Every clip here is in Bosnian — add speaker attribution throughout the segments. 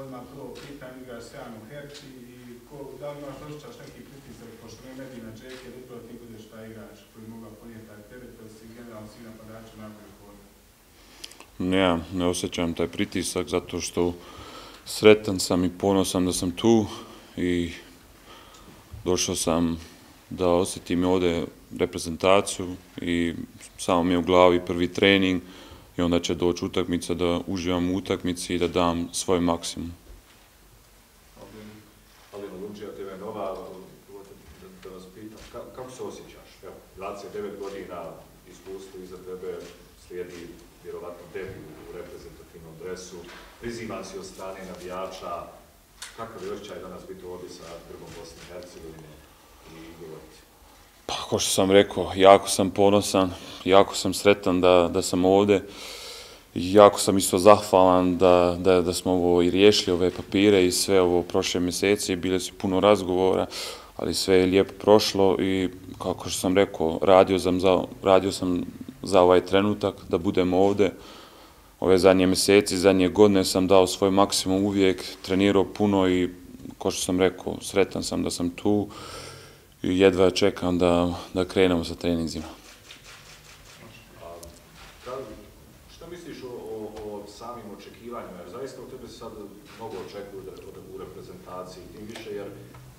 Speaker 1: odmah prvo pitanje, igraš sjajan u Herci i ko, da li imaš osjećaš neki pritisak, pošto ne medi na čeke, da upravo ti budeš taj igrač koji moga ponijeti taj tebe, to si generalno svi napadači najbolji hoda.
Speaker 2: Ne, ne osjećam taj pritisak zato što sretan sam i ponosan da sam tu i došao sam da osjetim ovde reprezentaciju i samo mi je u glavi prvi trening i onda će doći utakmica da uživam u utakmici i da dam svoj maksimum.
Speaker 3: Ali na tebe TV Nova, da vas pitam, kako se osjećaš? 29 godina iskustvo iza tebe slijedi vjerovatno debi u reprezentativnom dresu, prizivan si od strane navijača, kakav je osjećaj danas biti ovdje sa Grbom Bosne i Hercegovine i govoriti?
Speaker 2: Pa, kao što sam rekao, jako sam ponosan, jako sam sretan da, da sam ovde. Jako sam isto zahvalan da, da, da smo ovo i riješili, ove papire i sve ovo prošle mjesece. Bile su puno razgovora, ali sve je lijepo prošlo i kako što sam rekao, radio sam za, radio sam za ovaj trenutak da budem ovde. Ove zadnje mjeseci, zadnje godine sam dao svoj maksimum uvijek, trenirao puno i kao što sam rekao, sretan sam da sam tu i jedva čekam da, da krenemo sa treninzima.
Speaker 3: Šta misliš o, o, o samim očekivanjima? Jer zaista u tebe sad mnogo očekuju da, u reprezentaciji, tim više jer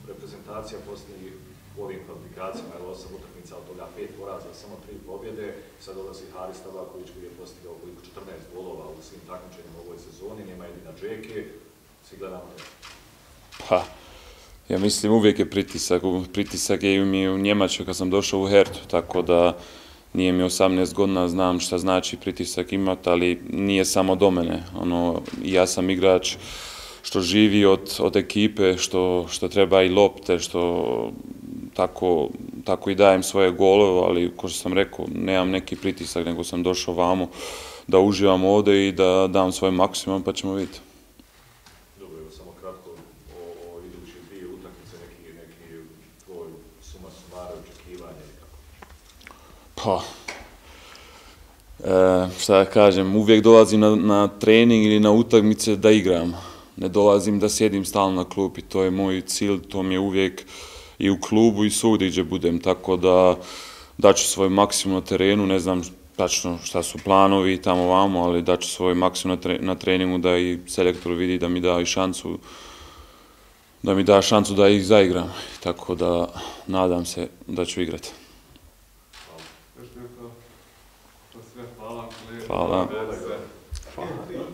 Speaker 3: reprezentacija poslije u ovim kvalifikacijama, jer osam utakmica od toga pet poraza, samo tri pobjede, sad dolazi Haris Tabaković koji je postigao koliko 14 golova u svim takmičenjima u ovoj sezoni, nema jedina džeke, svi gledamo.
Speaker 2: Pa, Ja mislim uvijek je pritisak, pritisak je i mi u Njemačkoj kad sam došao u Hertu, tako da nije mi 18 godina, znam šta znači pritisak imat, ali nije samo do mene. Ono, ja sam igrač što živi od, od ekipe, što, što treba i lopte, što tako, tako i dajem svoje golove, ali ko što sam rekao, nemam neki pritisak, nego sam došao vamo da uživam ovde i da dam svoj maksimum, pa ćemo vidjeti. Pa, e, šta da kažem, uvijek dolazim na, na trening ili na utakmice da igram. Ne dolazim da sjedim stalno na klupi, to je moj cilj, to mi je uvijek i u klubu i svugdje gdje budem, tako da daću svoj maksimum na terenu, ne znam tačno šta su planovi tamo vamo, ali daću svoj maksimum na, tre, na treningu da i selektor vidi da mi da i šancu da mi da šancu da ih zaigram. Tako da nadam se da ću igrati. Pa hvala.
Speaker 1: Hvala.
Speaker 2: Hvala.